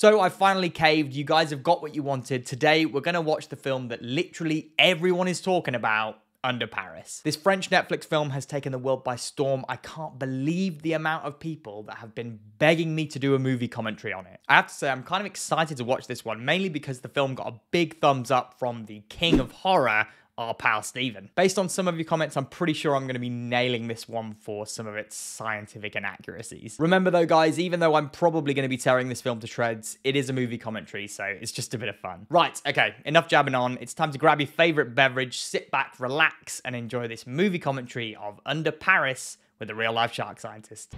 So I finally caved. You guys have got what you wanted. Today, we're going to watch the film that literally everyone is talking about under Paris. This French Netflix film has taken the world by storm. I can't believe the amount of people that have been begging me to do a movie commentary on it. I have to say, I'm kind of excited to watch this one, mainly because the film got a big thumbs up from the king of horror, our pal Steven. Based on some of your comments, I'm pretty sure I'm going to be nailing this one for some of its scientific inaccuracies. Remember though, guys, even though I'm probably going to be tearing this film to shreds, it is a movie commentary, so it's just a bit of fun. Right, okay, enough jabbing on. It's time to grab your favorite beverage, sit back, relax, and enjoy this movie commentary of Under Paris with a real life shark scientist.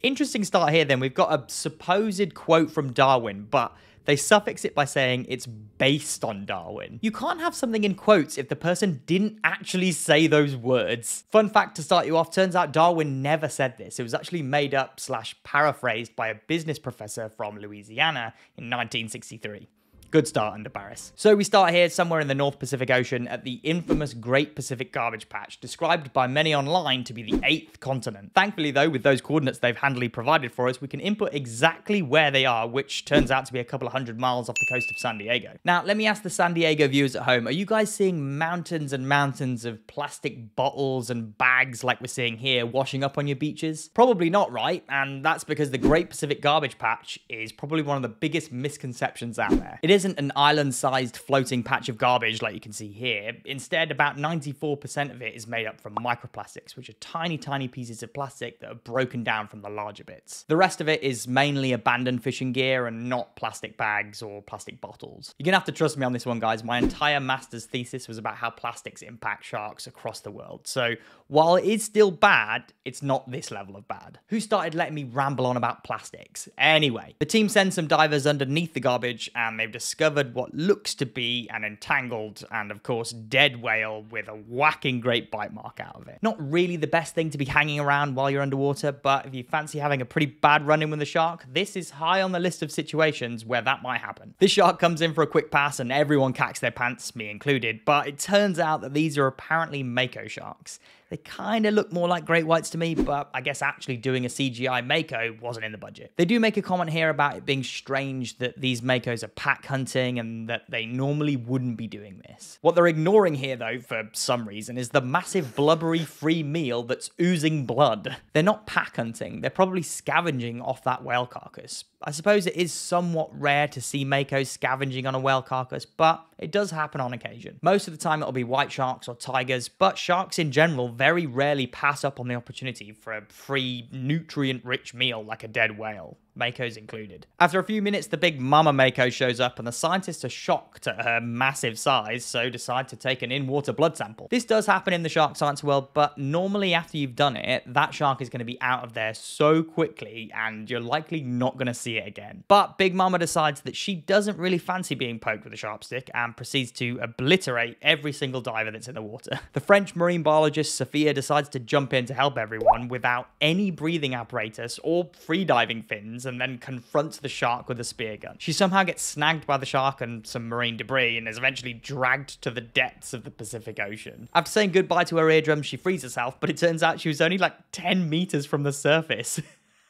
Interesting start here then. We've got a supposed quote from Darwin, but they suffix it by saying it's based on Darwin. You can't have something in quotes if the person didn't actually say those words. Fun fact to start you off, turns out Darwin never said this. It was actually made up slash paraphrased by a business professor from Louisiana in 1963. Good start under Paris. So we start here somewhere in the North Pacific Ocean at the infamous Great Pacific Garbage Patch, described by many online to be the eighth continent. Thankfully though, with those coordinates they've handily provided for us, we can input exactly where they are, which turns out to be a couple of hundred miles off the coast of San Diego. Now, let me ask the San Diego viewers at home, are you guys seeing mountains and mountains of plastic bottles and bags like we're seeing here washing up on your beaches? Probably not, right? And that's because the Great Pacific Garbage Patch is probably one of the biggest misconceptions out there. It is isn't an island-sized floating patch of garbage like you can see here. Instead, about 94% of it is made up from microplastics, which are tiny, tiny pieces of plastic that are broken down from the larger bits. The rest of it is mainly abandoned fishing gear and not plastic bags or plastic bottles. You're gonna have to trust me on this one, guys. My entire master's thesis was about how plastics impact sharks across the world. So while it is still bad, it's not this level of bad. Who started letting me ramble on about plastics? Anyway, the team sends some divers underneath the garbage and they've discovered what looks to be an entangled and, of course, dead whale with a whacking great bite mark out of it. Not really the best thing to be hanging around while you're underwater, but if you fancy having a pretty bad run in with a shark, this is high on the list of situations where that might happen. This shark comes in for a quick pass and everyone cacks their pants, me included, but it turns out that these are apparently Mako sharks. They kind of look more like great whites to me, but I guess actually doing a CGI Mako wasn't in the budget. They do make a comment here about it being strange that these Makos are pack hunting and that they normally wouldn't be doing this. What they're ignoring here, though, for some reason, is the massive blubbery free meal that's oozing blood. They're not pack hunting, they're probably scavenging off that whale carcass. I suppose it is somewhat rare to see Makos scavenging on a whale carcass, but it does happen on occasion. Most of the time it'll be white sharks or tigers, but sharks in general very rarely pass up on the opportunity for a free, nutrient-rich meal like a dead whale. Mako's included. After a few minutes, the big mama Mako shows up, and the scientists are shocked at her massive size, so decide to take an in-water blood sample. This does happen in the shark science world, but normally after you've done it, that shark is going to be out of there so quickly, and you're likely not going to see it again. But Big Mama decides that she doesn't really fancy being poked with a sharp stick, and proceeds to obliterate every single diver that's in the water. The French marine biologist Sophia decides to jump in to help everyone without any breathing apparatus or freediving fins, and then confronts the shark with a spear gun. She somehow gets snagged by the shark and some marine debris and is eventually dragged to the depths of the Pacific Ocean. After saying goodbye to her eardrum, she frees herself, but it turns out she was only like 10 meters from the surface.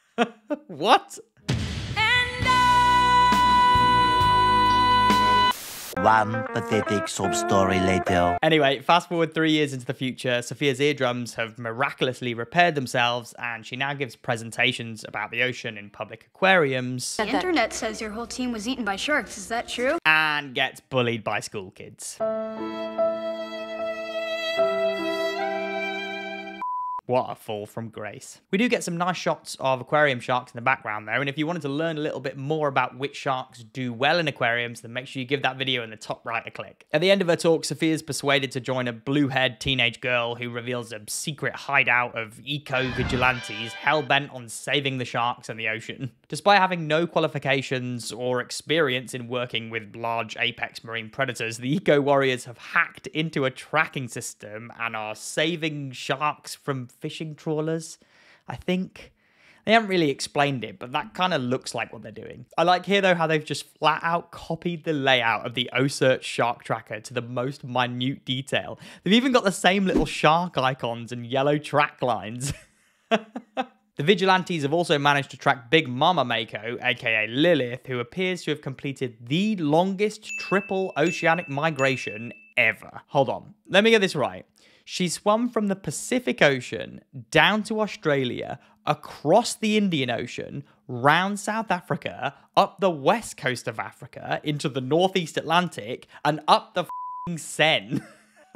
what? One pathetic sob story later. Anyway, fast forward three years into the future, Sophia's eardrums have miraculously repaired themselves, and she now gives presentations about the ocean in public aquariums. The internet says your whole team was eaten by sharks. Is that true? And gets bullied by school kids. What a fall from grace. We do get some nice shots of aquarium sharks in the background there, and if you wanted to learn a little bit more about which sharks do well in aquariums, then make sure you give that video in the top right a click. At the end of her talk, Sophia is persuaded to join a blue-haired teenage girl who reveals a secret hideout of eco-vigilantes hell-bent on saving the sharks and the ocean. Despite having no qualifications or experience in working with large apex marine predators, the eco-warriors have hacked into a tracking system and are saving sharks from fishing trawlers, I think. They haven't really explained it, but that kind of looks like what they're doing. I like here though how they've just flat out copied the layout of the OCEARCH shark tracker to the most minute detail. They've even got the same little shark icons and yellow track lines. The vigilantes have also managed to track Big Mama Mako, aka Lilith, who appears to have completed the longest triple oceanic migration ever. Hold on, let me get this right. She swam from the Pacific Ocean down to Australia, across the Indian Ocean, round South Africa, up the west coast of Africa, into the northeast Atlantic, and up the Seine.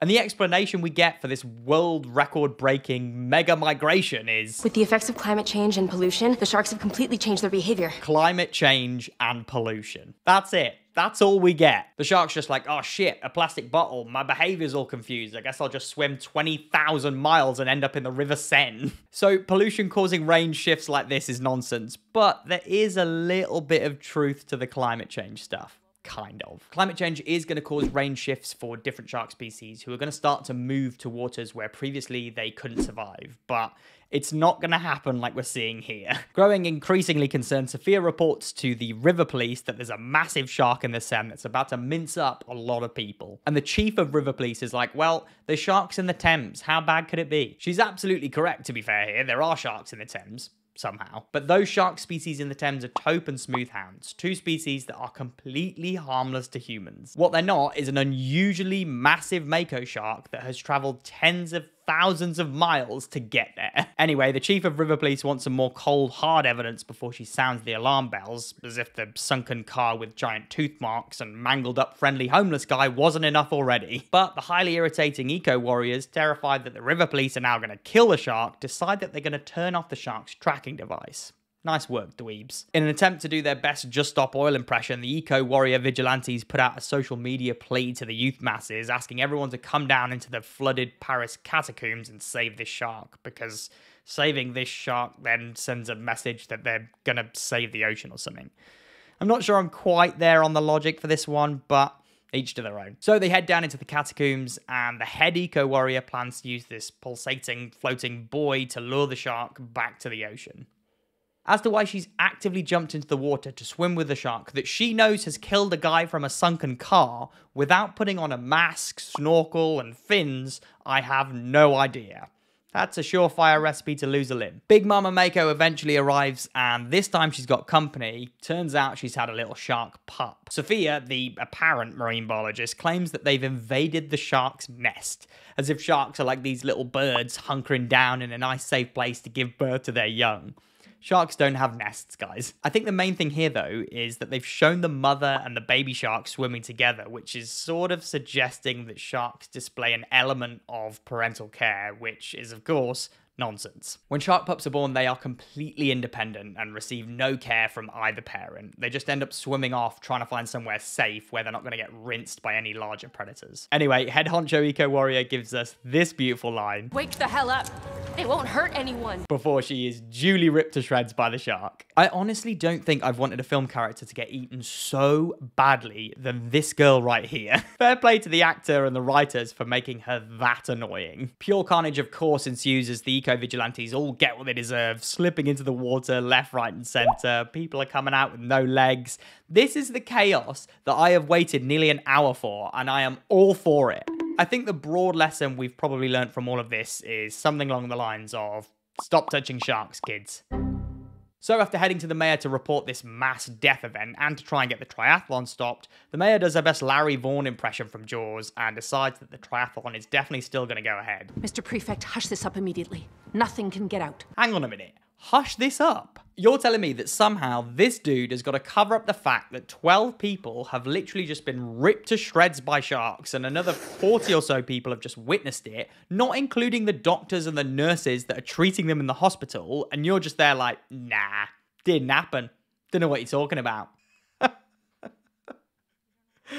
and the explanation we get for this world record breaking mega migration is With the effects of climate change and pollution, the sharks have completely changed their behavior. climate change and pollution. That's it. That's all we get. The shark's just like, oh shit, a plastic bottle. My behavior's all confused. I guess I'll just swim 20,000 miles and end up in the River Seine. So, pollution causing range shifts like this is nonsense, but there is a little bit of truth to the climate change stuff kind of. Climate change is going to cause range shifts for different shark species who are going to start to move to waters where previously they couldn't survive, but it's not going to happen like we're seeing here. Growing increasingly concerned, Sophia reports to the river police that there's a massive shark in the Seine that's about to mince up a lot of people. And the chief of river police is like, well, there's sharks in the Thames. How bad could it be? She's absolutely correct, to be fair here. There are sharks in the Thames somehow. But those shark species in the Thames are tope and smoothhounds, two species that are completely harmless to humans. What they're not is an unusually massive mako shark that has traveled tens of thousands of miles to get there. Anyway, the chief of river police wants some more cold, hard evidence before she sounds the alarm bells, as if the sunken car with giant tooth marks and mangled up friendly homeless guy wasn't enough already. But the highly irritating eco warriors, terrified that the river police are now going to kill the shark, decide that they're going to turn off the shark's tracking device. Nice work, dweebs. In an attempt to do their best Just Stop Oil impression, the eco warrior vigilantes put out a social media plea to the youth masses, asking everyone to come down into the flooded Paris catacombs and save this shark, because saving this shark then sends a message that they're gonna save the ocean or something. I'm not sure I'm quite there on the logic for this one, but each to their own. So they head down into the catacombs, and the head eco warrior plans to use this pulsating, floating buoy to lure the shark back to the ocean as to why she's actively jumped into the water to swim with the shark that she knows has killed a guy from a sunken car without putting on a mask, snorkel, and fins, I have no idea. That's a surefire recipe to lose a limb. Big Mama Mako eventually arrives, and this time she's got company. Turns out she's had a little shark pup. Sophia, the apparent marine biologist, claims that they've invaded the shark's nest, as if sharks are like these little birds hunkering down in a nice safe place to give birth to their young. Sharks don't have nests, guys. I think the main thing here, though, is that they've shown the mother and the baby shark swimming together, which is sort of suggesting that sharks display an element of parental care, which is, of course, nonsense. When shark pups are born, they are completely independent and receive no care from either parent. They just end up swimming off trying to find somewhere safe where they're not going to get rinsed by any larger predators. Anyway, head honcho eco warrior gives us this beautiful line. Wake the hell up. They won't hurt anyone. Before she is duly ripped to shreds by the shark. I honestly don't think I've wanted a film character to get eaten so badly than this girl right here. Fair play to the actor and the writers for making her that annoying. Pure carnage, of course, ensues as the eco vigilantes all get what they deserve, slipping into the water left, right, and center. People are coming out with no legs. This is the chaos that I have waited nearly an hour for, and I am all for it. I think the broad lesson we've probably learned from all of this is something along the lines of stop touching sharks, kids. So, after heading to the mayor to report this mass death event and to try and get the triathlon stopped, the mayor does her best Larry Vaughn impression from Jaws and decides that the triathlon is definitely still going to go ahead. Mr. Prefect, hush this up immediately. Nothing can get out. Hang on a minute. Hush this up. You're telling me that somehow this dude has got to cover up the fact that 12 people have literally just been ripped to shreds by sharks and another 40 or so people have just witnessed it, not including the doctors and the nurses that are treating them in the hospital, and you're just there like, nah, didn't happen. Don't know what you're talking about.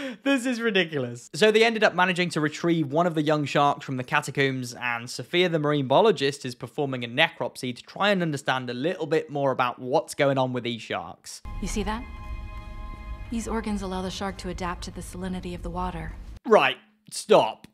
this is ridiculous. So they ended up managing to retrieve one of the young sharks from the catacombs, and Sophia, the marine biologist, is performing a necropsy to try and understand a little bit more about what's going on with these sharks. You see that? These organs allow the shark to adapt to the salinity of the water. Right, stop.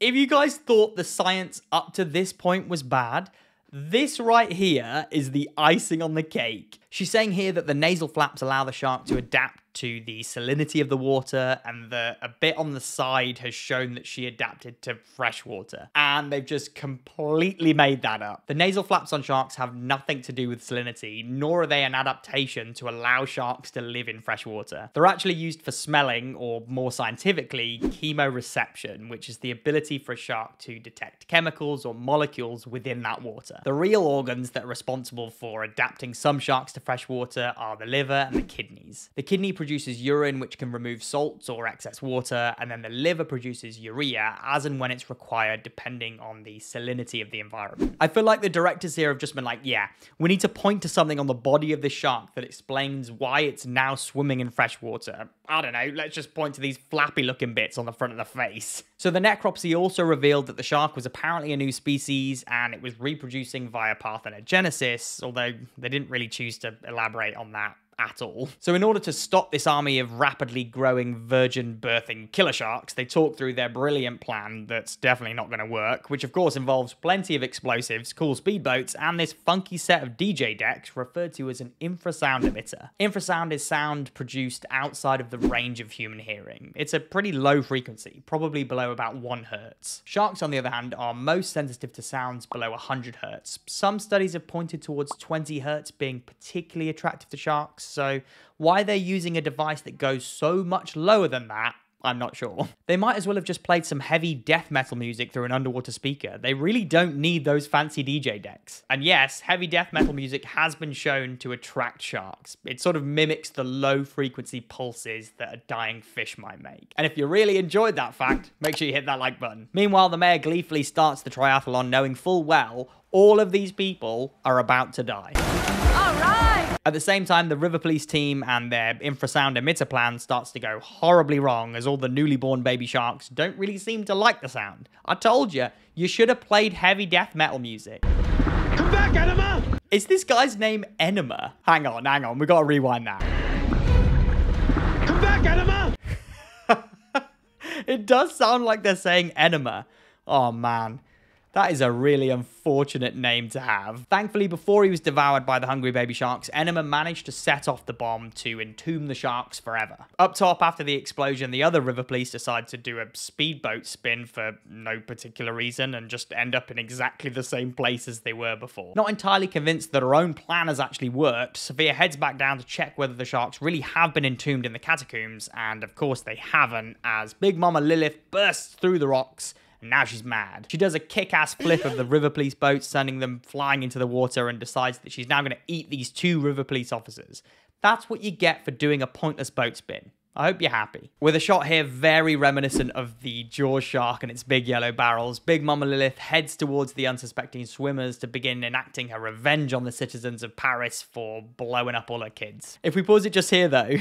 If you guys thought the science up to this point was bad, This right here is the icing on the cake. She's saying here that the nasal flaps allow the shark to adapt to the salinity of the water, and the a bit on the side has shown that she adapted to fresh water. And they've just completely made that up. The nasal flaps on sharks have nothing to do with salinity, nor are they an adaptation to allow sharks to live in fresh water. They're actually used for smelling, or more scientifically, chemoreception, which is the ability for a shark to detect chemicals or molecules within that water. The real organs that are responsible for adapting some sharks to fresh water are the liver and the kidneys. The kidney produces urine, which can remove salts or excess water, and then the liver produces urea as and when it's required, depending on the salinity of the environment. I feel like the directors here have just been like, yeah, we need to point to something on the body of this shark that explains why it's now swimming in fresh water. I don't know, let's just point to these flappy looking bits on the front of the face. So the necropsy also revealed that the shark was apparently a new species and it was reproducing via parthenogenesis, although they didn't really choose to elaborate on that at all. So, in order to stop this army of rapidly growing virgin birthing killer sharks, they talk through their brilliant plan that's definitely not going to work, which of course involves plenty of explosives, cool speedboats, and this funky set of DJ decks referred to as an infrasound emitter. Infrasound is sound produced outside of the range of human hearing. It's a pretty low frequency, probably below about 1 hertz. Sharks, on the other hand, are most sensitive to sounds below 100 hertz. Some studies have pointed towards 20 hertz being particularly attractive to sharks. So why they're using a device that goes so much lower than that, I'm not sure. They might as well have just played some heavy death metal music through an underwater speaker. They really don't need those fancy DJ decks. And yes, heavy death metal music has been shown to attract sharks. It sort of mimics the low frequency pulses that a dying fish might make. And if you really enjoyed that fact, make sure you hit that like button. Meanwhile, the mayor gleefully starts the triathlon knowing full well all of these people are about to die. At the same time, the River Police team and their infrasound emitter plan starts to go horribly wrong as all the newly born baby sharks don't really seem to like the sound. I told you, you should have played heavy death metal music. Come back, Enema! Is this guy's name Enema? Hang on, hang on, we gotta rewind that. Come back, Enema! it does sound like they're saying enema. Oh man. That is a really unfortunate name to have. Thankfully, before he was devoured by the hungry baby sharks, Enema managed to set off the bomb to entomb the sharks forever. Up top, after the explosion, the other river police decide to do a speedboat spin for no particular reason and just end up in exactly the same place as they were before. Not entirely convinced that her own plan has actually worked, Sophia heads back down to check whether the sharks really have been entombed in the catacombs, and of course they haven't, as Big Mama Lilith bursts through the rocks now she's mad. She does a kick-ass flip of the river police boats, sending them flying into the water, and decides that she's now going to eat these two river police officers. That's what you get for doing a pointless boat spin. I hope you're happy. With a shot here very reminiscent of the Jaws shark and its big yellow barrels, Big Mama Lilith heads towards the unsuspecting swimmers to begin enacting her revenge on the citizens of Paris for blowing up all her kids. If we pause it just here though,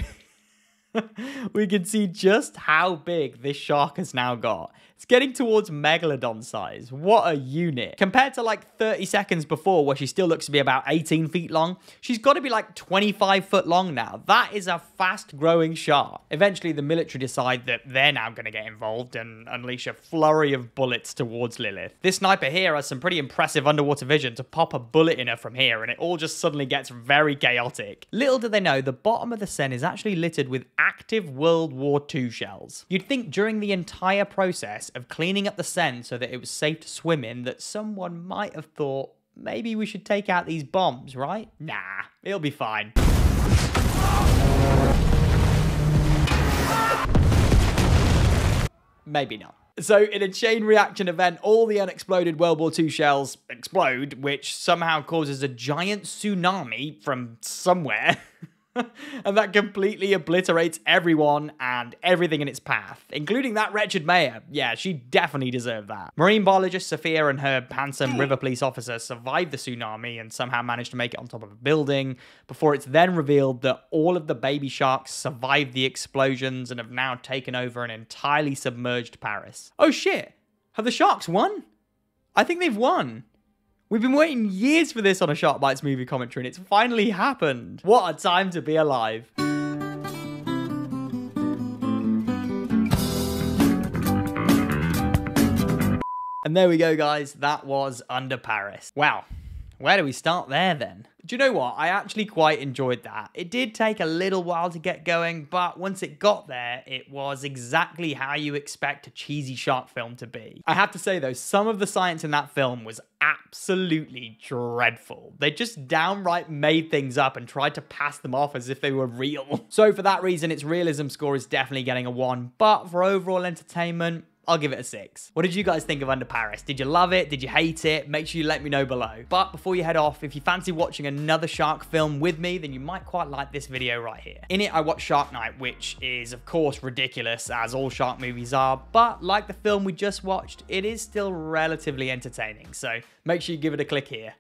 we can see just how big this shark has now got. It's getting towards megalodon size. What a unit. Compared to like 30 seconds before where she still looks to be about 18 feet long, she's got to be like 25 foot long now. That is a fast growing shark. Eventually the military decide that they're now going to get involved and unleash a flurry of bullets towards Lilith. This sniper here has some pretty impressive underwater vision to pop a bullet in her from here and it all just suddenly gets very chaotic. Little do they know, the bottom of the Seine is actually littered with active World War II shells. You'd think during the entire process of cleaning up the Seine so that it was safe to swim in that someone might have thought, maybe we should take out these bombs, right? Nah, it'll be fine. Maybe not. So, in a chain reaction event, all the unexploded World War II shells explode, which somehow causes a giant tsunami from somewhere. and that completely obliterates everyone and everything in its path, including that wretched mayor. Yeah, she definitely deserved that. Marine biologist Sophia and her handsome river police officer survived the tsunami and somehow managed to make it on top of a building before it's then revealed that all of the baby sharks survived the explosions and have now taken over an entirely submerged Paris. Oh shit! Have the sharks won? I think they've won. We've been waiting years for this on a Shark Bytes movie commentary, and it's finally happened. What a time to be alive. And there we go, guys. That was Under Paris. Wow. Where do we start there then? Do you know what? I actually quite enjoyed that. It did take a little while to get going, but once it got there, it was exactly how you expect a cheesy shark film to be. I have to say though, some of the science in that film was absolutely dreadful. They just downright made things up and tried to pass them off as if they were real. So for that reason, its realism score is definitely getting a 1, but for overall entertainment, I'll give it a six. What did you guys think of Under Paris? Did you love it? Did you hate it? Make sure you let me know below. But before you head off, if you fancy watching another shark film with me, then you might quite like this video right here. In it, I watched Shark Night, which is of course ridiculous, as all shark movies are, but like the film we just watched, it is still relatively entertaining. So make sure you give it a click here.